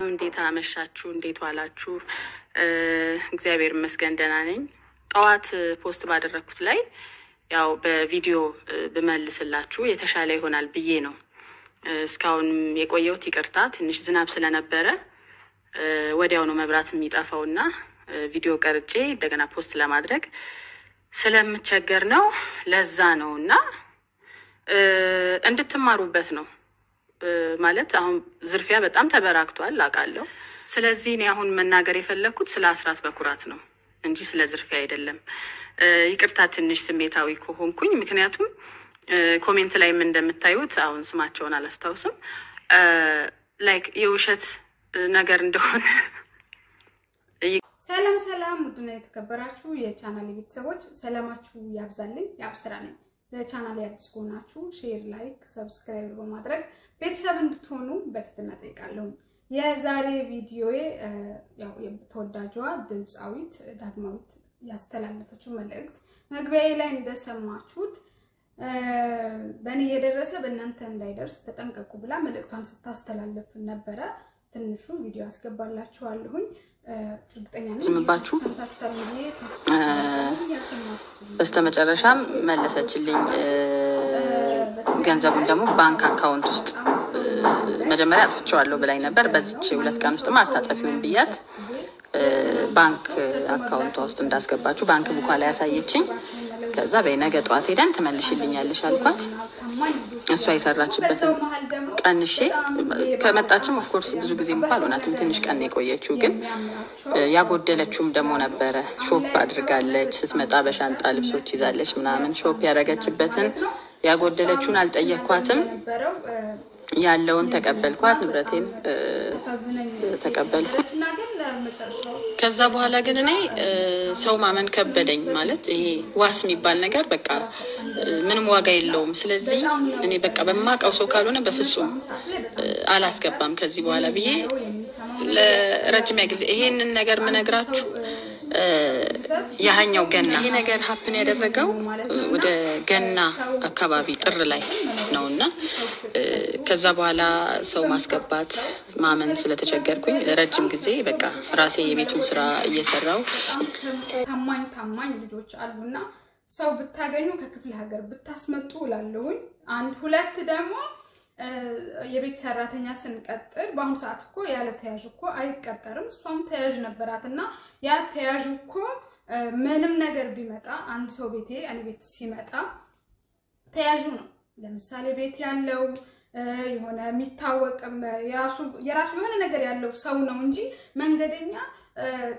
እንዴት አመሻችሁ? እንዴት ዋላችሁ? እግዚአብሔር ይመስገን ደህና ነኝ። ጠዋት post ባደረግኩት ላይ ያው በቪዲዮ ብመልስላችሁ የተሻለ ይሆናል ብዬ ነው እስካሁን የቆየሁት። ይቅርታ ትንሽ ዝናብ ስለነበረ ወዲያው ነው መብራት የሚጠፋው እና ቪዲዮ ቀርጬ እንደገና post ለማድረግ ስለምቸገር ነው። ለዛ ነው እና እንድትማሩበት ነው ማለት አሁን ዝርፊያ በጣም ተበራክቷል አውቃለሁ። ስለዚህ እኔ አሁን መናገር የፈለግኩት ስለ አስራት በኩራት ነው እንጂ ስለ ዝርፊያ አይደለም። ይቅርታ ትንሽ ስሜታዊ ከሆንኩኝ፣ ምክንያቱም comment ላይም እንደምታዩት አሁን ስማቸውን አላስታውስም like የውሸት ነገር እንደሆነ ሰላም ሰላም፣ ውድና የተከበራችሁ የቻናል ቤተሰቦች ሰላማችሁ ያብዛልኝ። ያብስራ ነኝ። ለቻናል አዲስ ከሆናችሁ share፣ like፣ subscribe በማድረግ ቤተሰብ እንድትሆኑ በትህትና ጠይቃለሁ። የዛሬ ቪዲዮዬ ተወዳጇ ድምፃዊት ዳግማዊት ያስተላለፈችው መልእክት መግቢያዬ ላይ እንደሰማችሁት በእኔ የደረሰ በእናንተ እንዳይደርስ ተጠንቀቁ ብላ መልእክቷን ስታስተላለፍ ነበረ። ትንሹ ቪዲዮ አስገባላችኋለሁኝ። እርግጠኛ ያልሰማችሁት በስተመጨረሻም መለሰችልኝ። ገንዘቡን ደግሞ ባንክ account ውስጥ መጀመሪያ አጥፍቼዋለሁ ብላኝ ነበር። በዚች ሁለት ቀን ውስጥ አታጠፊውን ብያት ባንክ አካውንቷ ውስጥ እንዳስገባችሁ ባንክ ቡኳ ላይ ያሳየችኝ። ከዛ በይ ነገ ጠዋት ሄደን ትመልሽልኛለሽ አልኳት። እሷ የሰራችበትን ቀንሼ ከመጣችም of course ብዙ ጊዜ እንኳ አልሆናትም፣ ትንሽ ቀን የቆየችው ግን ያጎደለችውም ደግሞ ነበረ። shop አድርጋለች ስትመጣ በሻንጣ ልብሶች ይዛለች ምናምን shop ያደረገችበትን ያጎደለችውን አልጠየኳትም። ያለውን ተቀበልኳት፣ ንብረቴን ተቀበልኩት። ከዛ በኋላ ግን እኔ ሰው ማመን ከበደኝ። ማለት ይሄ ዋስ የሚባል ነገር በቃ ምንም ዋጋ የለውም። ስለዚህ እኔ በቃ በማውቀው ሰው ካልሆነ በፍጹም አላስገባም ከዚህ በኋላ ብዬ ለረጅሚያ ጊዜ ይሄንን ነገር ምነግራችሁ ያህኛው ገና ይሄ ነገር ሀፕን ያደረገው ወደ ገና አካባቢ ጥር ላይ ነው እና ከዛ በኋላ ሰው ማስገባት ማመን ስለተቸገርኩኝ ለረጅም ጊዜ በቃ ራሴ የቤቱን ስራ እየሰራው ታማኝ ታማኝ ልጆች አሉና ሰው ብታገኙ ከክፍለ ሀገር ብታስመጡ እላለሁኝ። አንድ ሁለት ደግሞ የቤት ሰራተኛ ስንቀጥር በአሁኑ ሰዓት እኮ ያለ ተያዥ እኮ አይቀጠርም። እሷም ተያዥ ነበራት እና ያ ተያዥ እኮ ምንም ነገር ቢመጣ አንድ ሰው ቤቴ እኔ ቤት ሲመጣ ተያዡ ነው። ለምሳሌ ቤት ያለው የሆነ የሚታወቅ የራሱ የሆነ ነገር ያለው ሰው ነው እንጂ መንገደኛ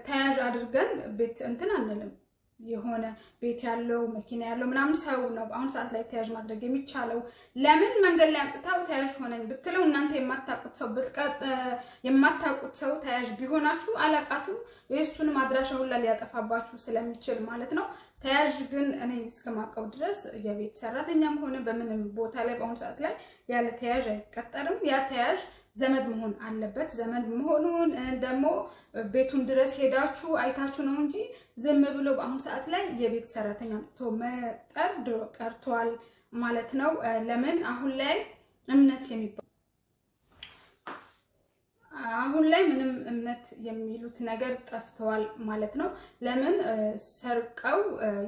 ተያዥ አድርገን ቤት እንትን አንልም። የሆነ ቤት ያለው መኪና ያለው ምናምን ሰው ነው አሁን ሰዓት ላይ ተያዥ ማድረግ የሚቻለው። ለምን መንገድ ላይ አምጥታው ተያዥ ሆነኝ ብትለው እናንተ የማታውቁት ሰው የማታውቁት ሰው ተያዥ ቢሆናችሁ አላቃትም የእሱንም አድራሻ ሁላ ሊያጠፋባችሁ ስለሚችል ማለት ነው። ተያዥ ግን እኔ እስከማውቀው ድረስ የቤት ሰራተኛም ሆነ በምንም ቦታ ላይ በአሁኑ ሰዓት ላይ ያለ ተያዥ አይቀጠርም። ያ ተያዥ ዘመድ መሆን አለበት። ዘመድ መሆኑን ደግሞ ቤቱን ድረስ ሄዳችሁ አይታችሁ ነው እንጂ ዝም ብሎ በአሁኑ ሰዓት ላይ የቤት ሰራተኛ አምጥቶ መቅጠር ቀርቷል ማለት ነው። ለምን አሁን ላይ እምነት የሚባል አሁን ላይ ምንም እምነት የሚሉት ነገር ጠፍተዋል ማለት ነው። ለምን ሰርቀው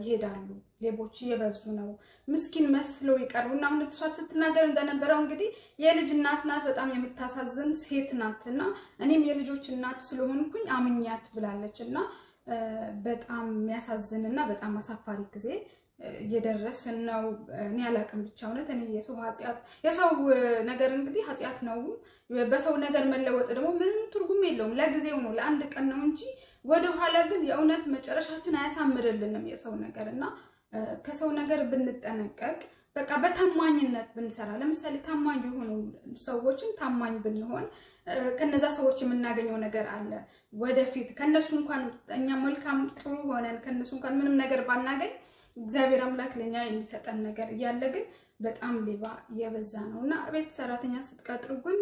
ይሄዳሉ። ሌቦች እየበዙ ነው። ምስኪን መስለው ይቀርቡና አሁን እሷ ስትናገር እንደነበረው እንግዲህ የልጅ እናት ናት፣ በጣም የምታሳዝን ሴት ናት እና እኔም የልጆች እናት ስለሆንኩኝ አምኛት ብላለች እና በጣም የሚያሳዝን እና በጣም አሳፋሪ ጊዜ እየደረስን ነው። እኔ አላቅም ብቻ እውነት እኔ የሰው ኃጢአት የሰው ነገር እንግዲህ ኃጢአት ነው። በሰው ነገር መለወጥ ደግሞ ምንም ትርጉም የለውም። ለጊዜው ነው፣ ለአንድ ቀን ነው እንጂ ወደኋላ ግን የእውነት መጨረሻችን አያሳምርልንም የሰው ነገር እና ከሰው ነገር ብንጠነቀቅ በቃ በታማኝነት ብንሰራ ለምሳሌ ታማኝ የሆኑ ሰዎችን ታማኝ ብንሆን ከነዛ ሰዎች የምናገኘው ነገር አለ። ወደፊት ከነሱ እንኳን እኛ መልካም ጥሩ ሆነን ከነሱ እንኳን ምንም ነገር ባናገኝ እግዚአብሔር አምላክ ለኛ የሚሰጠን ነገር እያለ ግን በጣም ሌባ የበዛ ነው እና ቤት ሰራተኛ ስትቀጥሩ ግን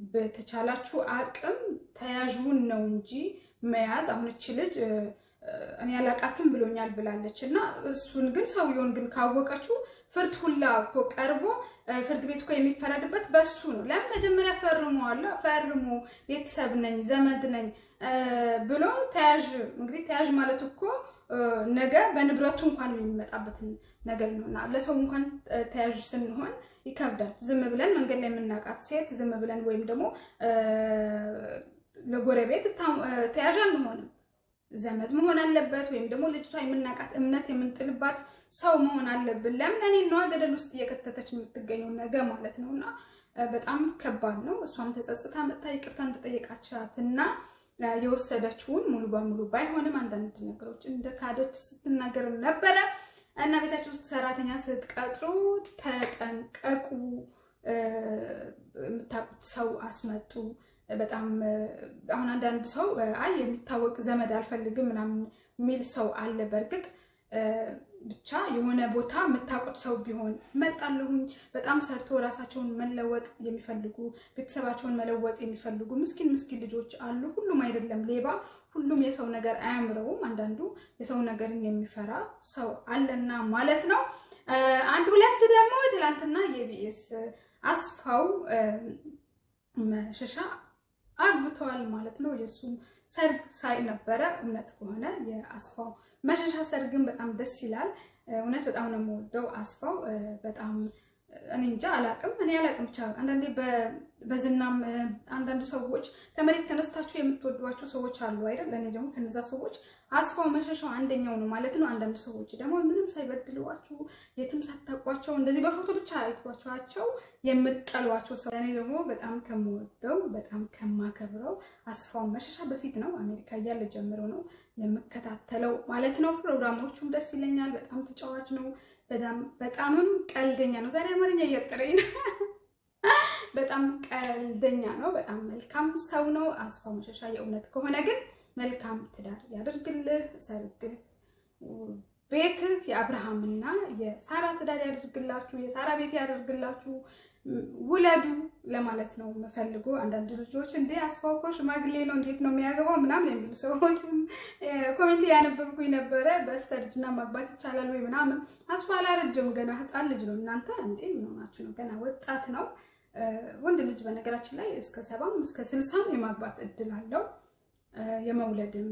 በተቻላችሁ አቅም ተያዥውን ነው እንጂ መያዝ አሁን እቺ ልጅ እኔ ያላቃትም ብሎኛል ብላለች እና እሱን ግን ሰውየውን ግን ካወቀችው ፍርድ ሁላ እኮ ቀርቦ ፍርድ ቤት እኮ የሚፈረድበት በሱ ነው። ለምን መጀመሪያ ፈርመዋል። ፈርሞ ቤተሰብ ነኝ ዘመድ ነኝ ብሎ ተያዥ እንግዲህ ተያዥ ማለት እኮ ነገ በንብረቱ እንኳን የሚመጣበትን ነገር ነው እና ለሰው እንኳን ተያዥ ስንሆን ይከብዳል። ዝም ብለን መንገድ ላይ የምናውቃት ሴት ዝም ብለን ወይም ደግሞ ለጎረቤት ተያዥ አንሆንም። ዘመድ መሆን አለበት፣ ወይም ደግሞ ልጅቷ የምናውቃት እምነት የምንጥልባት ሰው መሆን አለብን። ለምን እኔ ነዋ ገደል ውስጥ እየከተተች የምትገኘው ነገ ማለት ነው እና በጣም ከባድ ነው። እሷም ተጸጽታ መጥታ ይቅርታን ተጠየቃቻትና የወሰደችውን ሙሉ በሙሉ ባይሆንም አንዳንድ ነገሮች እንደ ካደች ስትናገር ነበረ እና ቤታችሁ ውስጥ ሰራተኛ ስትቀጥሩ ተጠንቀቁ። የምታውቁት ሰው አስመጡ። በጣም አሁን አንዳንድ ሰው አይ የሚታወቅ ዘመድ አልፈልግም ምናምን የሚል ሰው አለ። በእርግጥ ብቻ የሆነ ቦታ የምታውቁት ሰው ቢሆን መጣለሁኝ። በጣም ሰርቶ ራሳቸውን መለወጥ የሚፈልጉ ቤተሰባቸውን መለወጥ የሚፈልጉ ምስኪን ምስኪን ልጆች አሉ። ሁሉም አይደለም ሌባ፣ ሁሉም የሰው ነገር አያምረውም። አንዳንዱ የሰው ነገርን የሚፈራ ሰው አለና ማለት ነው። አንድ ሁለት ደግሞ ትላንትና የቢኤስ አስፋው መሸሻ አግብተዋል ማለት ነው። የእሱም ሰርግ ሳይ ነበረ። እውነት ከሆነ የአስፋው መሸሻ ሰርግን በጣም ደስ ይላል። እውነት በጣም ነው የምወደው አስፋው። በጣም እኔ እንጃ አላቅም፣ እኔ አላቅም። ብቻ አንዳንዴ በዝናም አንዳንድ ሰዎች ከመሬት ተነስታችሁ የምትወዷቸው ሰዎች አሉ አይደል? እኔ ደግሞ ከነዛ ሰዎች አስፋው መሸሻው አንደኛው ነው ማለት ነው። አንዳንድ ሰዎች ደግሞ ምንም ሳይበድሏችሁ የትም ሳታውቋቸው እንደዚህ በፎቶ ብቻ አይቷቸዋቸው የምጠሏቸው ሰው። እኔ ደግሞ በጣም ከምወደው በጣም ከማከብረው አስፋው መሸሻ በፊት ነው አሜሪካ እያለ ጀምሮ ነው የምከታተለው ማለት ነው። ፕሮግራሞቹም ደስ ይለኛል። በጣም ተጫዋች ነው። በጣምም ቀልደኛ ነው። ዛሬ አማርኛ እያጠረኝ ነው። በጣም ቀልደኛ ነው። በጣም መልካም ሰው ነው አስፋው መሸሻ። የእውነት ከሆነ ግን መልካም ትዳር ያደርግልህ። ሰርግህ ቤትህ የአብርሃምና የሳራ ትዳር ያደርግላችሁ፣ የሳራ ቤት ያደርግላችሁ። ውለዱ ለማለት ነው የምፈልጉ። አንዳንድ ልጆች እንዴ አስፋው እኮ ሽማግሌ ነው እንዴት ነው የሚያገባው ምናምን የሚሉ ሰዎች comment ያነበብኩኝ ነበረ። በስተርጅና ማግባት ይቻላል ወይ ምናምን። አስፋ አላረጀም ገና ህፃን ልጅ ነው። እናንተ እንዴ ምን ሆናችሁ ነው? ገና ወጣት ነው። ወንድ ልጅ በነገራችን ላይ እስከ ሰባም እስከ ስልሳም የማግባት እድል አለው የመውለድም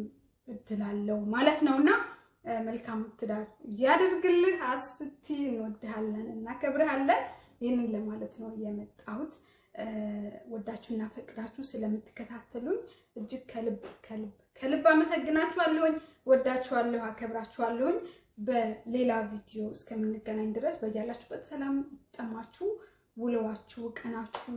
እድል አለው ማለት ነው እና መልካም ትዳር ያደርግልህ። አስፍቲ እንወድሃለን፣ እናከብርሃለን። ይህንን ለማለት ነው የመጣሁት። ወዳችሁና ፈቅዳችሁ ስለምትከታተሉኝ እጅግ ከልብ ከልብ ከልብ አመሰግናችኋለሁኝ። ወዳችኋለሁ፣ አከብራችኋለሁኝ። በሌላ ቪዲዮ እስከምንገናኝ ድረስ በያላችሁበት ሰላም ጠማችሁ፣ ውለዋችሁ፣ ቀናችሁ፣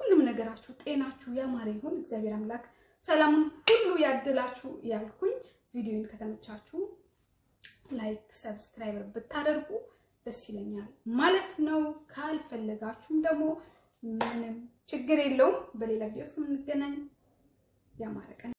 ሁሉም ነገራችሁ፣ ጤናችሁ ያማረ ይሁን። እግዚአብሔር አምላክ ሰላሙን ሁሉ ያድላችሁ ያልኩኝ ቪዲዮን ከተመቻችሁ like፣ subscriber ብታደርጉ ደስ ይለኛል ማለት ነው። ካልፈለጋችሁም ደግሞ ምንም ችግር የለውም። በሌላ ቪዲዮ እስከምንገናኝ ያማረ ቀን